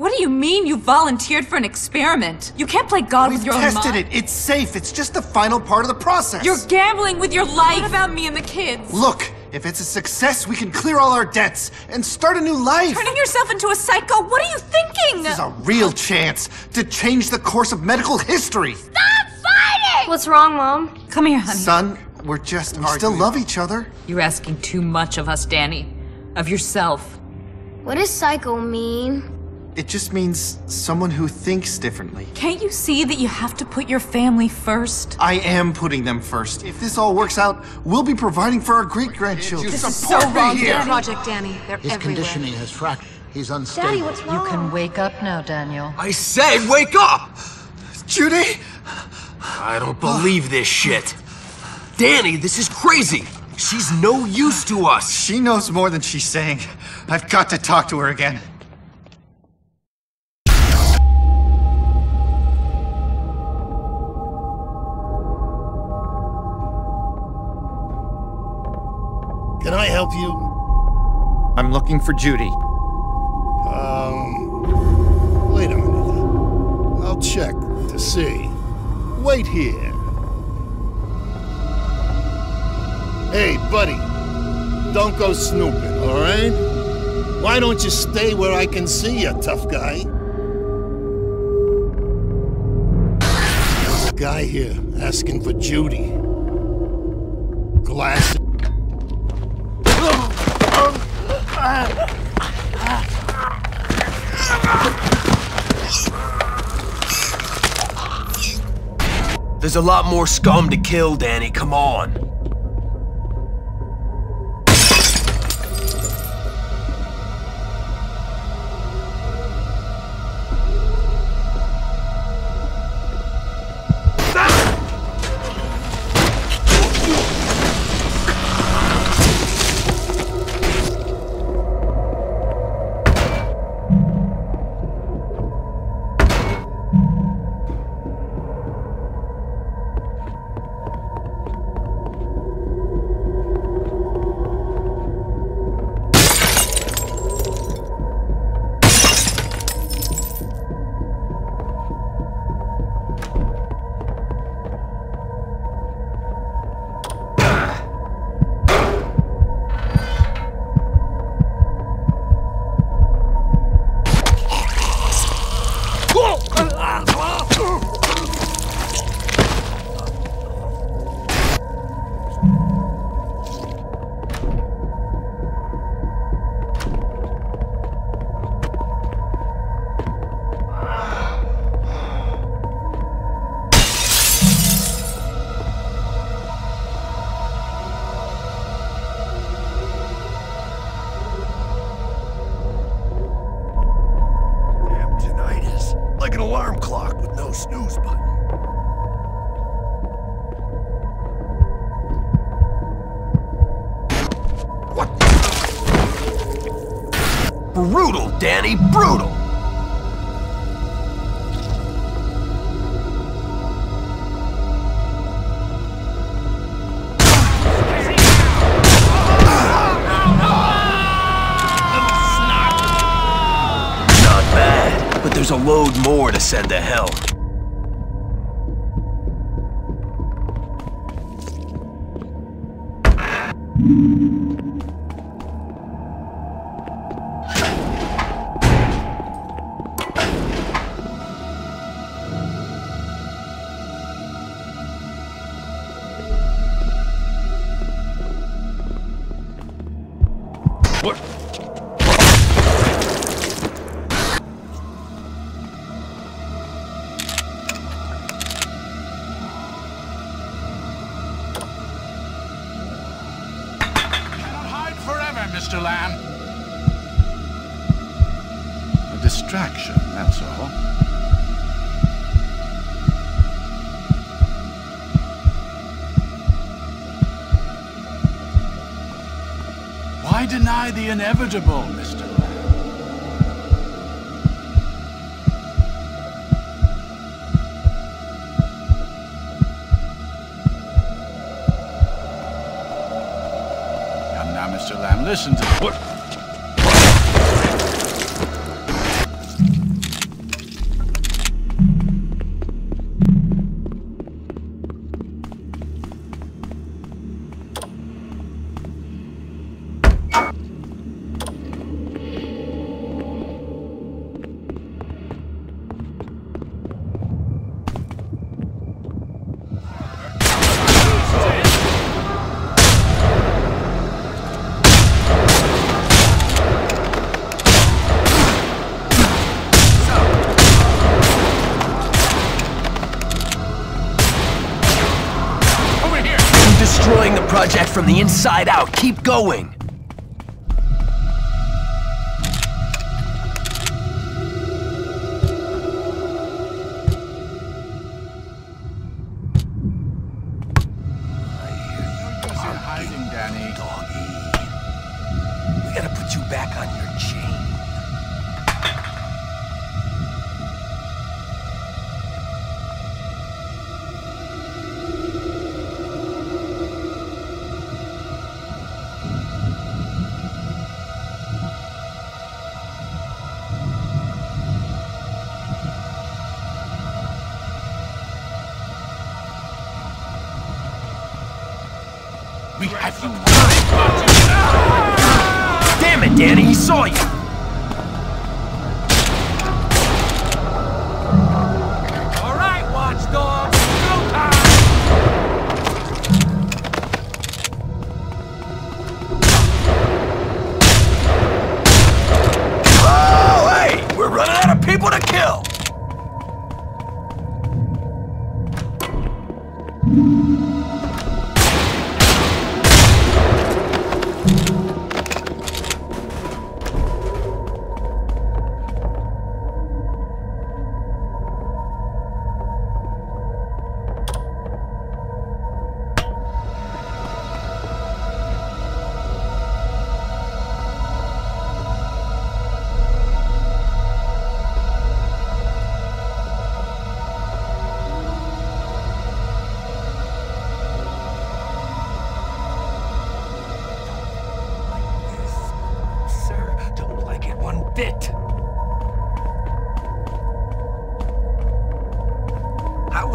What do you mean you volunteered for an experiment? You can't play God We've with your own tested it. It's safe. It's just the final part of the process. You're gambling with your life. What about me and the kids? Look, if it's a success, we can clear all our debts and start a new life. Turning yourself into a psycho? What are you thinking? This is a real chance to change the course of medical history. Stop fighting! What's wrong, Mom? Come here, honey. Son, we're just we still love each other. You're asking too much of us, Danny. Of yourself. What does psycho mean? It just means someone who thinks differently. Can't you see that you have to put your family first? I am putting them first. If this all works out, we'll be providing for our great grandchildren. This is so wrong, Danny. Project Danny. They're His everywhere. conditioning has fractured. He's unstable. Daddy, what's wrong? You can wake up now, Daniel. I said wake up! Judy! I don't believe this shit. Danny, this is crazy. She's no use to us. She knows more than she's saying. I've got to talk to her again. Can I help you? I'm looking for Judy. Um. Wait a minute. I'll check to see. Wait here. Hey, buddy. Don't go snooping, alright? Why don't you stay where I can see you, tough guy? There's a guy here asking for Judy. Glass. There's a lot more scum to kill, Danny. Come on. What? Brutal, Danny, brutal. Not bad, but there's a load more to send to hell. What? Forever, Mr. Lamb. A distraction, that's all. Deny the inevitable, Mr. Lamb? Come now, Mr. Lamb, listen to what? Project from the inside out. Keep going. You're hiding, Danny. Doggy. We gotta put you back on your Damn it, Danny, he saw you! All right, watchdog. Go time. Oh, hey! We're running out of people to kill! Sir,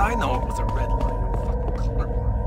I know it was a red light? I'm fucking colorblind.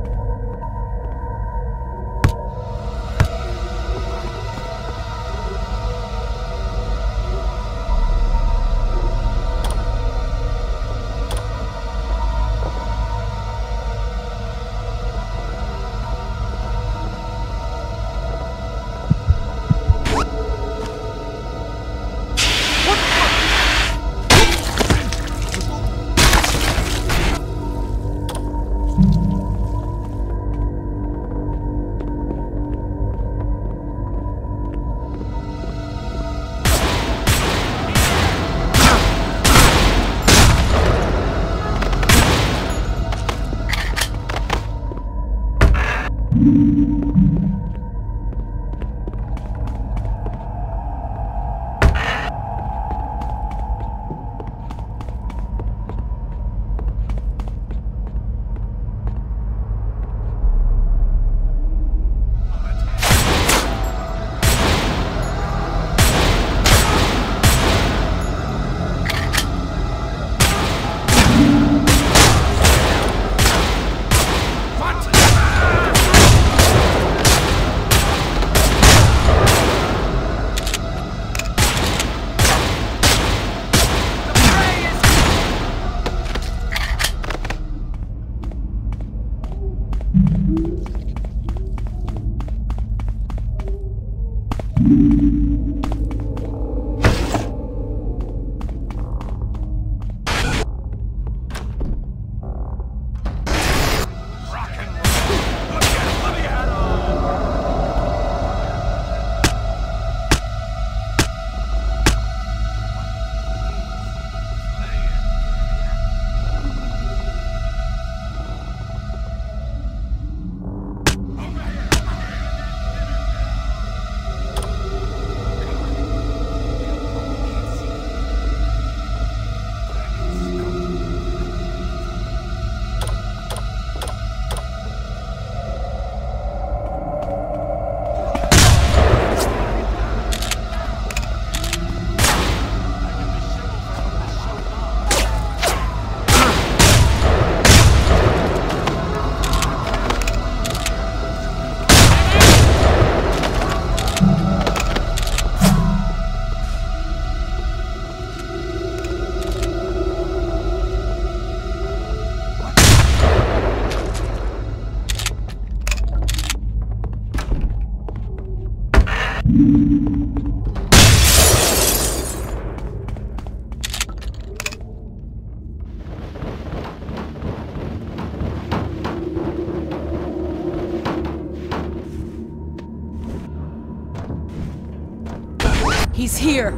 He's here.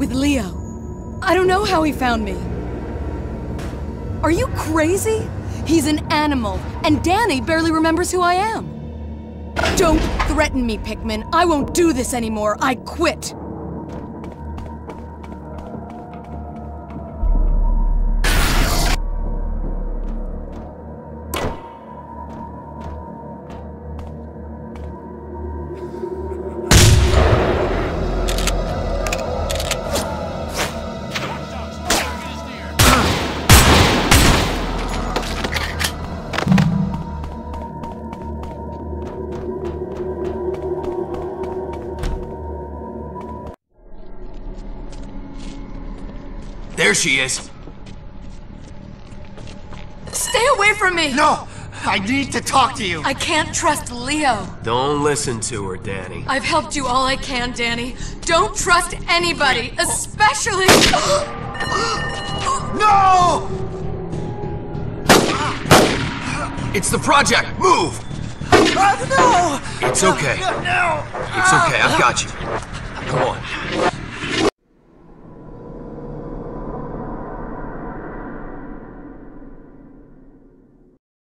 With Leo. I don't know how he found me. Are you crazy? He's an animal, and Danny barely remembers who I am. Don't threaten me, Pickman. I won't do this anymore. I quit. There she is. Stay away from me! No! I need to talk to you! I can't trust Leo. Don't listen to her, Danny. I've helped you all I can, Danny. Don't trust anybody, especially. No! It's the project! Move! Uh, no! It's okay. No! It's okay, I've got you. Come on.